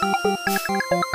you